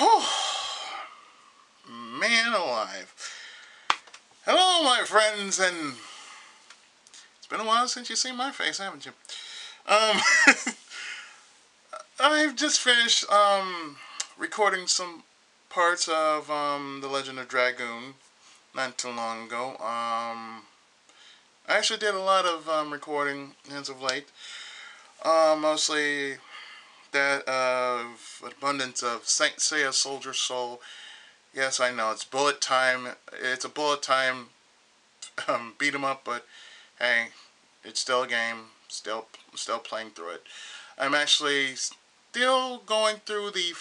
Oh, man alive. Hello, my friends, and it's been a while since you've seen my face, haven't you? Um, I've just finished um, recording some parts of um, The Legend of Dragoon not too long ago. Um, I actually did a lot of um, recording as of late. Uh, mostly that of abundance of Saint Seiya Soldier Soul. Yes, I know it's bullet time. It's a bullet time um, beat 'em up, but hey, it's still a game. Still, still playing through it. I'm actually still going through the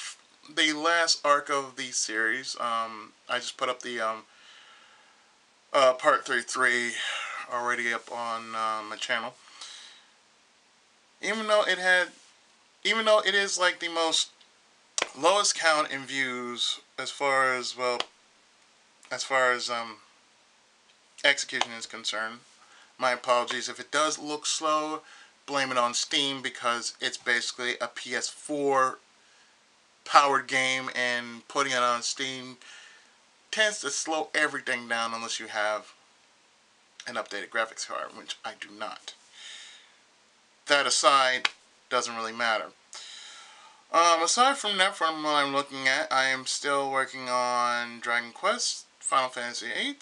the last arc of the series. Um, I just put up the um, uh, part 33 already up on uh, my channel. Even though it had, even though it is like the most lowest count in views as far as well, as far as um, execution is concerned. My apologies if it does look slow. Blame it on Steam because it's basically a PS4 powered game and putting it on Steam tends to slow everything down unless you have an updated graphics card, which I do not. That aside, doesn't really matter. Um, aside from that, what I'm looking at, I am still working on Dragon Quest, Final Fantasy VIII,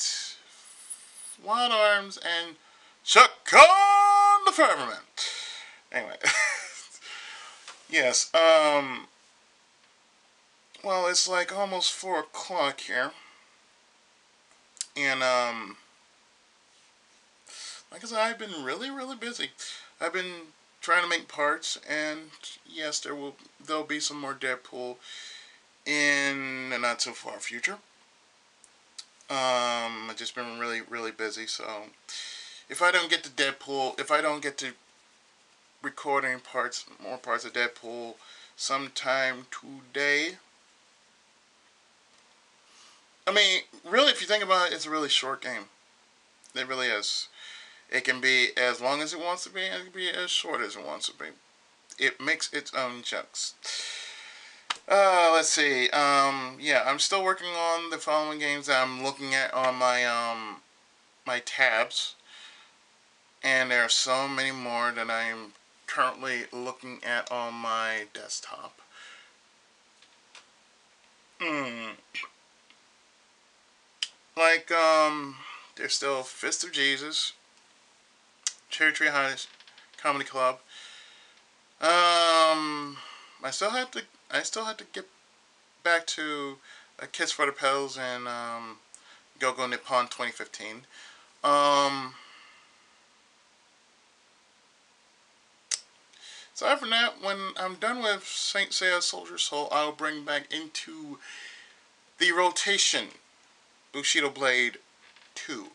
Wild Arms, and Shakon the Firmament. Anyway. yes, um... Well, it's like almost 4 o'clock here. And, um... Like I said, I've been really, really busy. I've been trying to make parts, and yes, there will there'll be some more Deadpool in the not so far future. Um, I've just been really, really busy, so if I don't get to Deadpool, if I don't get to recording parts, more parts of Deadpool sometime today, I mean, really, if you think about it, it's a really short game. It really is. It can be as long as it wants to be, and it can be as short as it wants to be. It makes its own chunks. Uh, let's see. Um, yeah, I'm still working on the following games that I'm looking at on my um my tabs, and there are so many more that I am currently looking at on my desktop. Hmm. Like um, there's still Fist of Jesus, Cherry Tree High Comedy Club. Um, I still have to. I still have to get back to A Kiss for the Petals and um, Go Go Nippon 2015. Um, aside from that, when I'm done with Saint Seiya Soldier Soul, I'll bring back into the rotation Bushido Blade 2.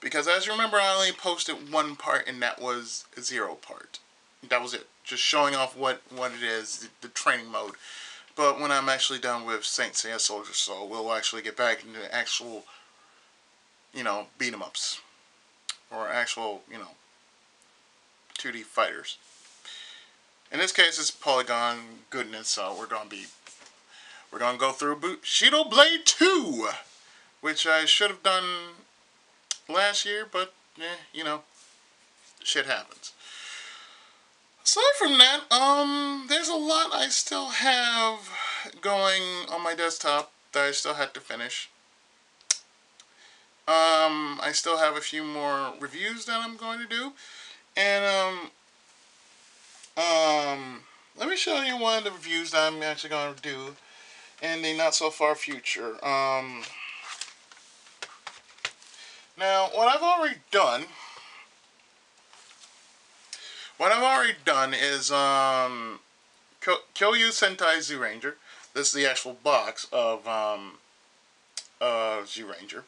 Because as you remember, I only posted one part, and that was a zero part. That was it. Just showing off what, what it is, the, the training mode. But when I'm actually done with Saint Seiya Soldier Soul, we'll actually get back into actual, you know, beat 'em ups. Or actual, you know, 2D fighters. In this case, it's Polygon goodness, so we're going to be, we're to go through Bushido Blade 2, which I should have done last year, but eh, you know, shit happens. Aside from that, um, there's a lot I still have going on my desktop that I still had to finish. Um, I still have a few more reviews that I'm going to do, and um, um, let me show you one of the reviews that I'm actually going to do in the not so far future. Um. Now, what I've already done, what I've already done is, um, Kyoryu Sentai Ranger. This is the actual box of, um, uh, Zyuranger.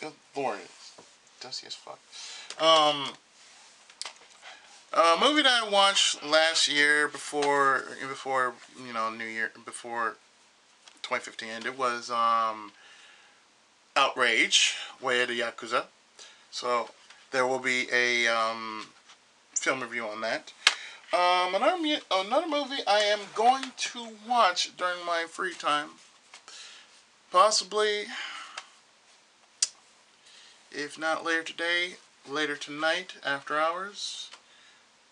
Good lord, it's dusty as fuck. Um, a movie that I watched last year before, before, you know, New Year, before 2015 it was um, Outrage, of the Yakuza. So there will be a um, film review on that. Um, another, another movie I am going to watch during my free time. Possibly, if not later today, later tonight after hours.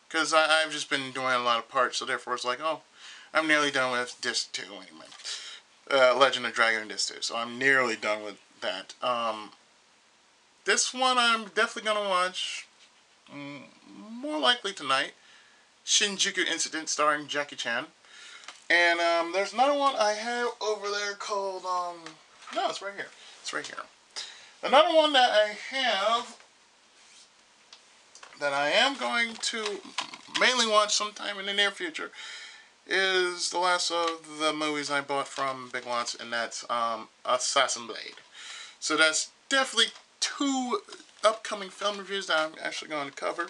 Because I've just been doing a lot of parts, so therefore it's like, oh, I'm nearly done with Disc 2 anyway. Uh, Legend of Dragoon Disc 2, so I'm nearly done with that. Um, this one I'm definitely going to watch more likely tonight. Shinjuku Incident starring Jackie Chan. And um, there's another one I have over there called, um, no, it's right here. It's right here. Another one that I have that I am going to mainly watch sometime in the near future is the last of the movies I bought from Big Lots, and that's um, Assassin Blade. So that's definitely two upcoming film reviews that I'm actually going to cover.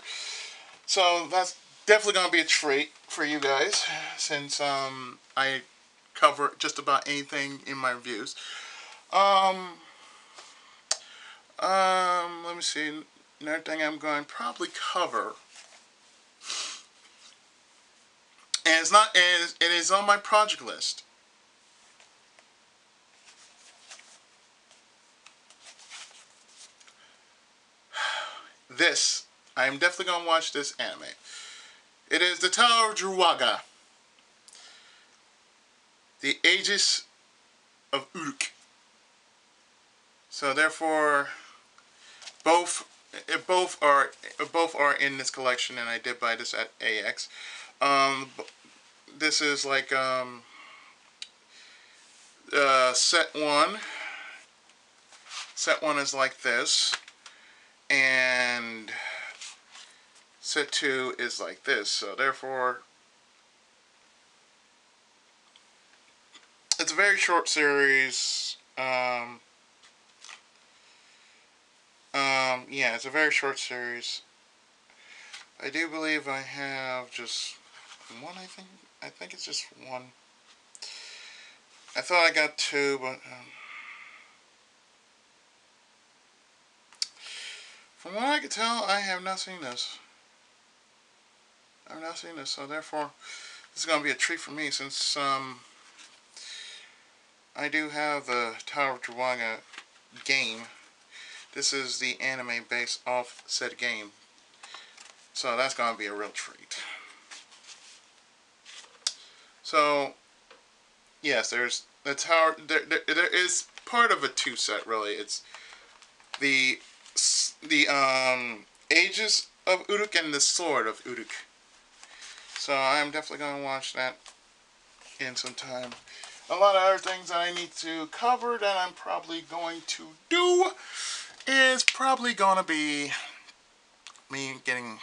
So that's definitely going to be a treat for you guys, since um, I cover just about anything in my reviews. Um, um, let me see. Another thing I'm going to probably cover. And it's not, it is, it is on my project list. This, I am definitely to watch this anime. It is the Tower of Druaga. The Aegis of Uruk. So therefore, both both are both are in this collection, and I did buy this at AX. Um, this is like um, uh, set one. Set one is like this, and set two is like this. So therefore, it's a very short series. Um, um, yeah, it's a very short series. I do believe I have just one, I think. I think it's just one. I thought I got two, but... Um, from what I can tell, I have not seen this. I've not seen this, so therefore, this is going to be a treat for me, since um, I do have the Tower of Druaga game this is the anime based off said game. So that's going to be a real treat. So, yes, there's the tower. There, there, there is part of a two set, really. It's the the um, Aegis of Uruk and the Sword of Uruk. So I'm definitely to watch that in some time. A lot of other things that I need to cover that I'm probably going to do is probably gonna be me getting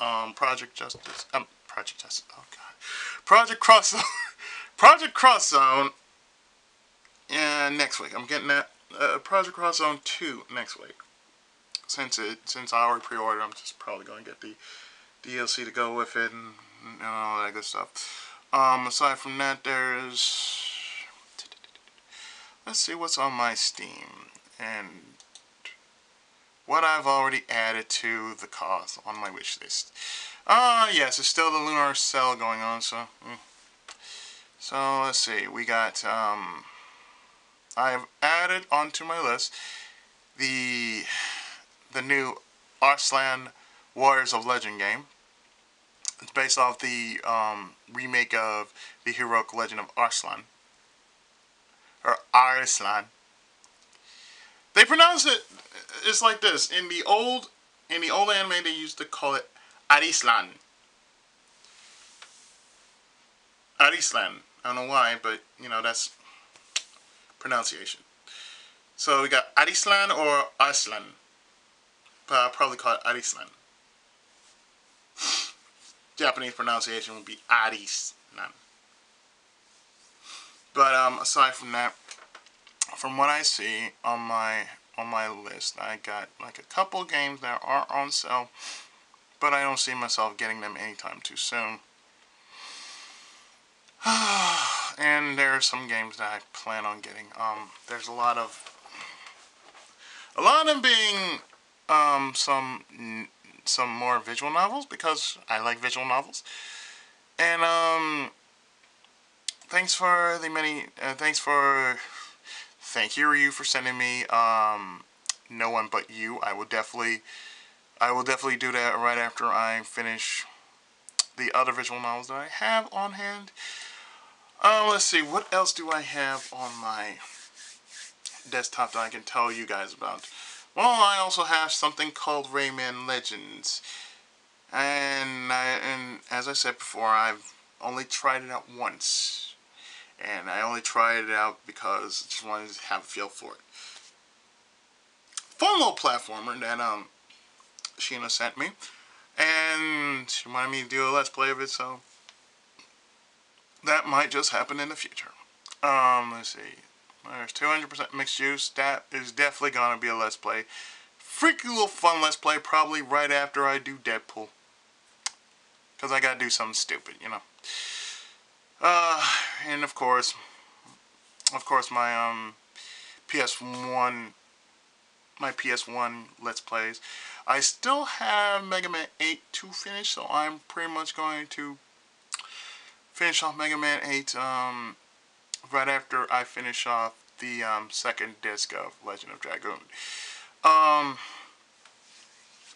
um, Project Justice. Um, Project Justice. Oh God, Project Cross Zone. Project Cross Zone. Yeah, next week. I'm getting that uh, Project Cross Zone two next week. Since it since I already pre-ordered, I'm just probably gonna get the DLC to go with it and, and all that good stuff. Um, aside from that, there's let's see what's on my Steam and what I've already added to the cause on my wish list. Ah, uh, yes, it's still the lunar cell going on, so... Mm. So, let's see, we got, um... I've added onto my list the the new Arslan Warriors of Legend game. It's based off the um, remake of the heroic legend of Arslan. Or Arslan. They pronounce it. It's like this. In the old, in the old anime, they used to call it Arislan. Arislan. I don't know why, but you know that's pronunciation. So we got Arislan or Arslan. But I'll probably call it Arislan. Japanese pronunciation would be Arislan. But um, aside from that, from what I see on my on my list, I got like a couple games that are on sale, but I don't see myself getting them anytime too soon. and there are some games that I plan on getting. Um, there's a lot of a lot of being um, some some more visual novels because I like visual novels. And um, thanks for the many. Uh, thanks for. Thank you, Ryu, for sending me um, no one but you. I will definitely. I will definitely do that right after I finish the other visual novels that I have on hand. Uh, let's see, what else do I have on my desktop that I can tell you guys about? Well, I also have something called Rayman Legends. And, I, and as I said before, I've only tried it out once. And I only tried it out because I just wanted to have a feel for it. Fun little platformer that um, Sheena sent me. And she wanted me to do a Let's Play of it, so that might just happen in the future. Um, let's see. There's 200% mixed juice. That is definitely going to be a Let's Play. Freaky little fun Let's Play, probably right after I do Deadpool. Because I got to do something stupid, you know. Uh, and of course, of course, my um, PS1, my PS1 Let's Plays. I still have Mega Man 8 to finish, so I'm pretty much going to finish off Mega Man 8 um, right after I finish off the um, second disc of Legend of Dragoon. Um,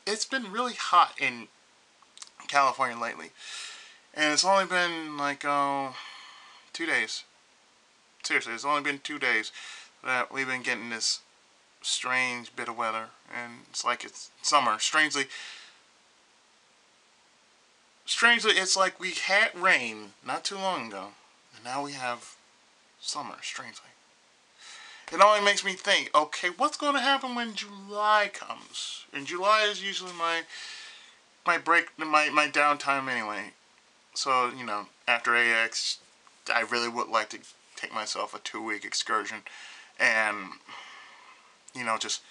it's been really hot in California lately. And it's only been like uh, two days. Seriously, it's only been two days that we've been getting this strange bit of weather. And it's like it's summer. Strangely, strangely, it's like we had rain not too long ago. And now we have summer, strangely. It only makes me think, okay, what's going to happen when July comes? And July is usually my my break, my, my downtime anyway. So, you know, after AX, I really would like to take myself a two-week excursion and, you know, just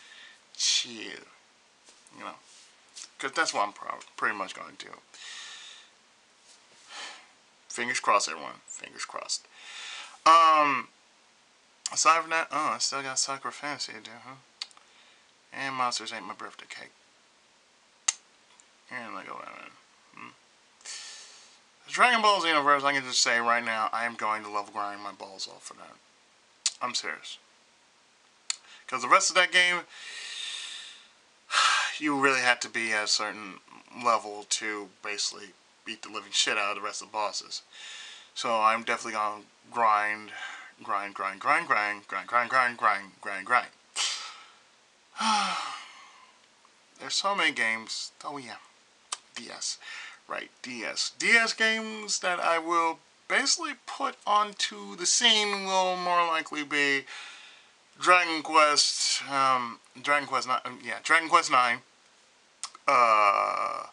chill, you know. Because that's what I'm pretty much going to do. Fingers crossed, everyone. Fingers crossed. Um, aside from that, oh, I still got Soccer Fantasy to do, huh? And Monsters Ate My Birthday Cake. And Lego Batman. Hmm. The Dragon Ball Xenoverse, I can just say right now, I am going to level grind my balls off for that. I'm serious. Because the rest of that game, you really have to be at a certain level to basically beat the living shit out of the rest of the bosses. So I'm definitely going to grind, grind, grind, grind, grind, grind, grind, grind, grind, grind, grind. There's so many games. Oh yeah. DS. Right, DS. DS games that I will basically put onto the scene will more likely be Dragon Quest, um, Dragon Quest 9, yeah, Dragon Quest 9, uh,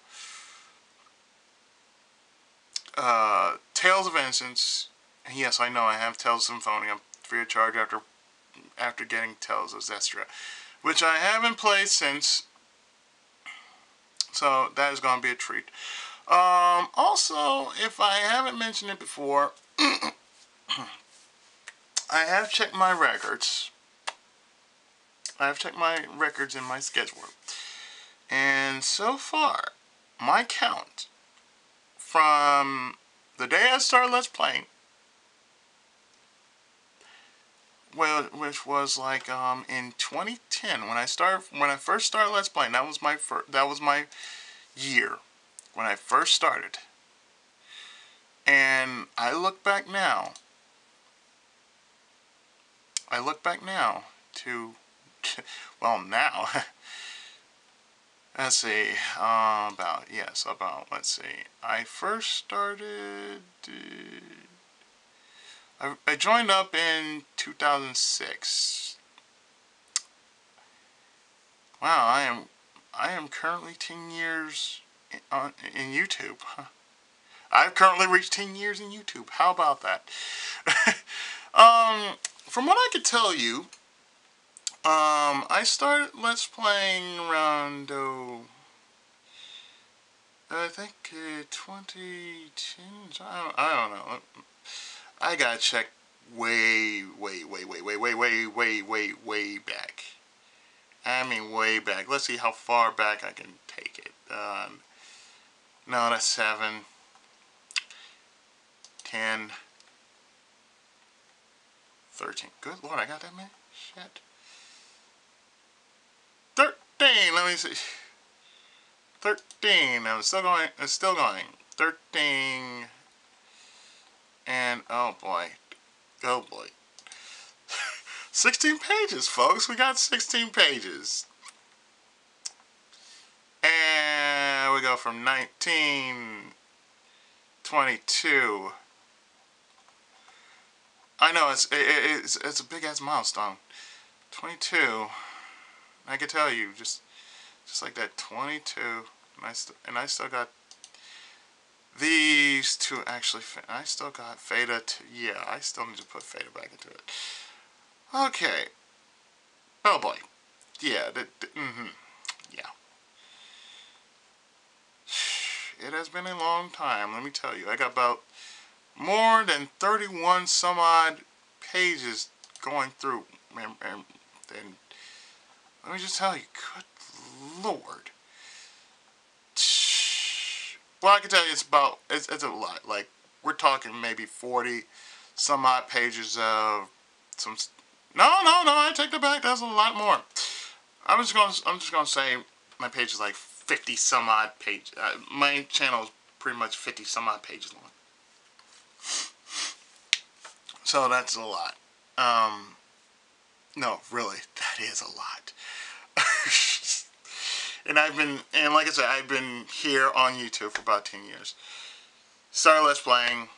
uh, Tales of Innocence, yes, I know I have Tales of Symphonia free of charge after, after getting Tales of Zestiria, which I haven't played since, so that is going to be a treat. Um, also, if I haven't mentioned it before, I have checked my records. I have checked my records in my schedule. And so far, my count from the day I started Let's Playing, well, which was like um, in 2010 when I started when I first started Let's Playing. That was my first. That was my year when I first started. And I look back now. I look back now to, well, now. let's see, uh, about, yes, about, let's see. I first started, uh, I, I joined up in 2006. Wow, I am I am currently 10 years in, on, in YouTube. I've currently reached 10 years in YouTube. How about that? um, from what I could tell you, um, I started Let's Playing around, oh, I think uh, 2010, I don't, I don't know. I gotta check way, way, way, way, way, way, way, way, way, way back. I mean way back. Let's see how far back I can take it. Uh, no, that's 7. 10. 13. Good lord, I got that many? Shit. 13, let me see. 13, I'm still going, it's still going. 13. And, oh boy. Oh boy. 16 pages, folks. We got 16 pages. And we go from 19, 22. I know it's it, it's it's a big ass milestone. 22. I can tell you just just like that 22 and I still and I still got these two actually I still got to yeah I still need to put Fada back into it. Okay. Oh boy. Yeah. mm-hmm. Yeah. It has been a long time. Let me tell you. I got about more than 31 some odd pages going through. And, and, and let me just tell you, good lord. Well, I can tell you it's about, it's, it's a lot. Like, we're talking maybe 40 some odd pages of some, no, no, no, I take that back. That's a lot more. I'm just going to, I'm just going to say my page is like 50 some odd page. Uh, my channel is pretty much 50 some odd pages long. So that's a lot. Um, no, really, that is a lot. and I've been, and like I said, I've been here on YouTube for about 10 years. Started Let's Playing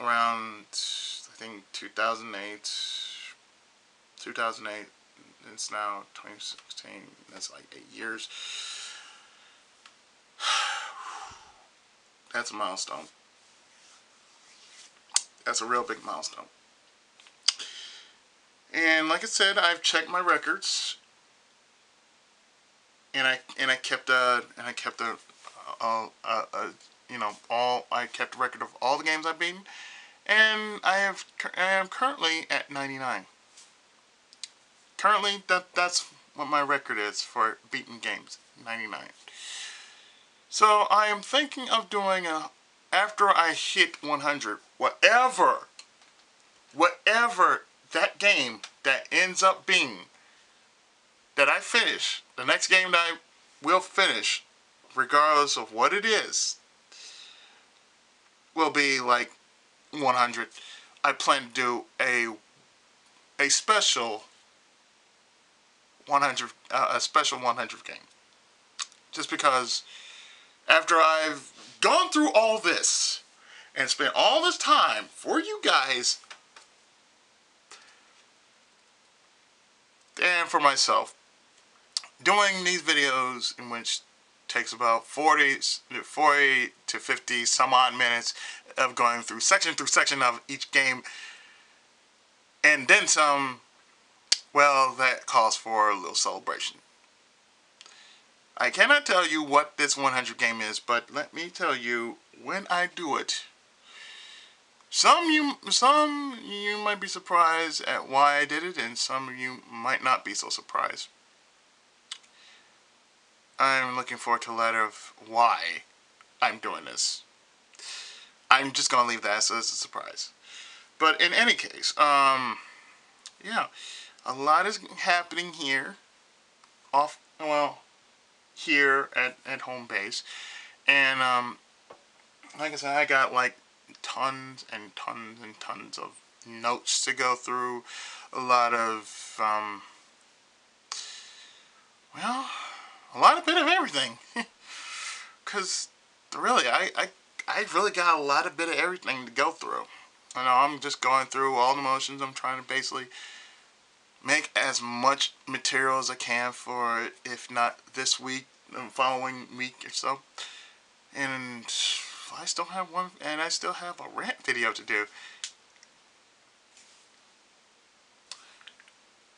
around, I think, 2008. 2008. It's now 2016. That's like eight years. That's a milestone. That's a real big milestone. And like I said, I've checked my records, and I and I kept a and I kept a, a, a, a you know all I kept a record of all the games I've beaten, and I have I am currently at 99. Currently, that that's what my record is for beaten games, 99. So I am thinking of doing a after I hit 100, whatever, whatever that game that ends up being that I finish, the next game that I will finish, regardless of what it is, will be like 100. I plan to do a a special 100 uh, a special 100 game. Just because after I've gone through all this and spent all this time for you guys and for myself. Doing these videos in which takes about 40, 40 to 50 some odd minutes of going through section through section of each game. And then some well that calls for a little celebration. I cannot tell you what this 100 game is, but let me tell you, when I do it, some you some you might be surprised at why I did it, and some of you might not be so surprised. I'm looking forward to a letter of why I'm doing this. I'm just gonna leave that as a surprise. But in any case, um, yeah, a lot is happening here. Off, well, here at, at home base. And um, like I said, I got like tons and tons and tons of notes to go through. A lot of, um, well, a lot of bit of everything. Because really, I, I, I really got a lot of bit of everything to go through. I know I'm just going through all the motions. I'm trying to basically make as much material as I can for if not this week, the following week or so. And I still have one, and I still have a rant video to do.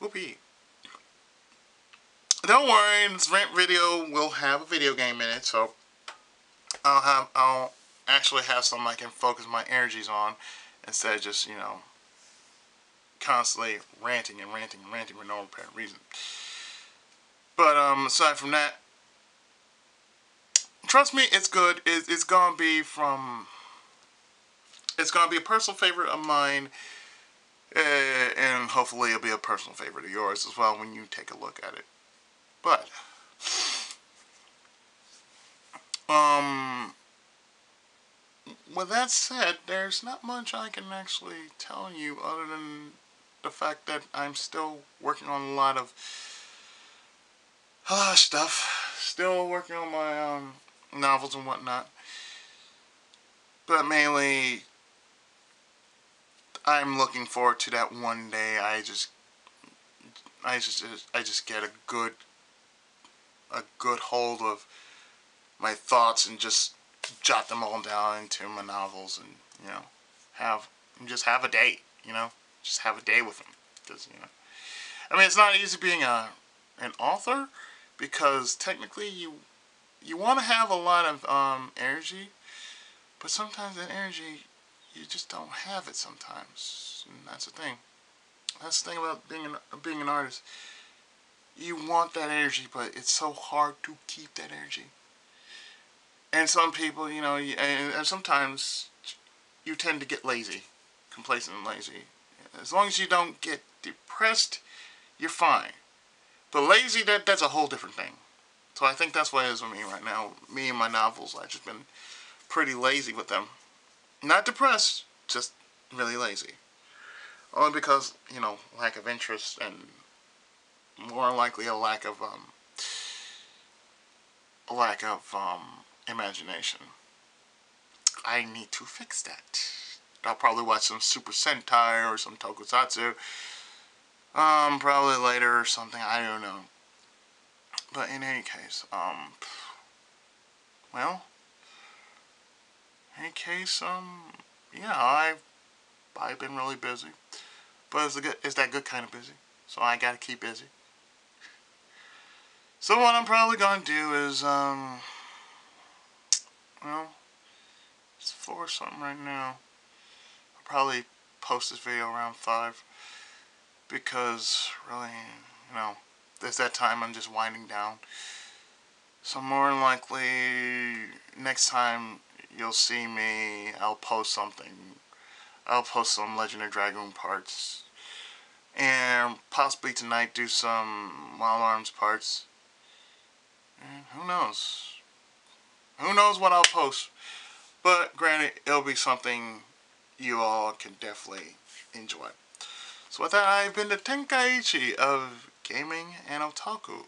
Whoopee. Don't worry, this rant video will have a video game in it, so I'll have, I'll actually have something I can focus my energies on instead of just, you know, constantly ranting and ranting and ranting for no apparent reason. But um, aside from that, trust me, it's good. It, it's gonna be from. It's gonna be a personal favorite of mine, uh, and hopefully it'll be a personal favorite of yours as well when you take a look at it. But, um, with that said, there's not much I can actually tell you other than the fact that I'm still working on a lot of uh, stuff. Still working on my um, novels and whatnot. But mainly, I'm looking forward to that one day. I just, I just, I just get a good, a good hold of my thoughts and just jot them all down into my novels and you know have just have a day. You know, just have a day with them because you know. I mean, it's not easy being a an author because technically you you want to have a lot of um, energy, but sometimes that energy you just don't have it sometimes, and that's the thing. That's the thing about being an, being an artist. You want that energy, but it's so hard to keep that energy. And some people, you know, and, sometimes you tend to get lazy, complacent and lazy. As long as you don't get depressed, you're fine. But lazy, that that's a whole different thing. So I think that's what it is with me right now. Me and my novels, I've just been pretty lazy with them. Not depressed, just really lazy. Only because, you know, lack of interest and more likely a lack of, um, a lack of, um, imagination. I need to fix that. I'll probably watch some Super Sentai or some Tokusatsu. Um, probably later or something. I don't know. But in any case, um, well, in any case, um, yeah, I've, I've been really busy. But it's, a good, it's that good kind of busy. So I gotta keep busy. So what I'm probably gonna do is, um, well, it's 4 something right now. I'll probably post this video around 5 because really, you know, there's that time I'm just winding down. So more than likely, next time you'll see me, I'll post something. I'll post some Legend of Dragoon parts. And possibly tonight do some Wild Arms parts. And who knows? Who knows what I'll post. But granted, it'll be something you all can definitely enjoy. So with that, I've been the Tenkaichi of Gaming and Otaku.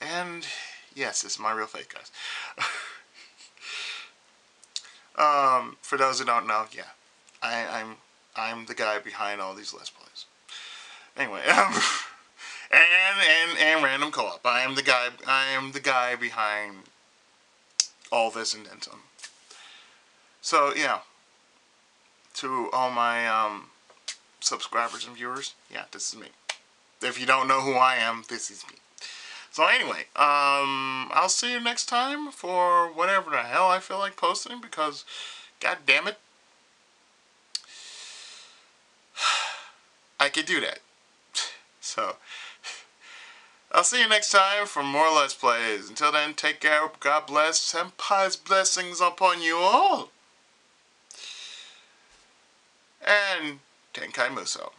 And yes, it's my real face, guys. um, for those who don't know, yeah, I, I'm I'm the guy behind all these Let's Plays. Anyway, um, and and and random co-op. I am the guy. I am the guy behind all this and then some. So yeah, to all my um, subscribers and viewers, yeah, this is me. If you don't know who I am, this is me. So anyway, um, I'll see you next time for whatever the hell I feel like posting because, god damn it, I could do that. So, I'll see you next time for more Let's Plays. Until then, take care, God bless, Senpai's blessings upon you all. And Tenkai Muso.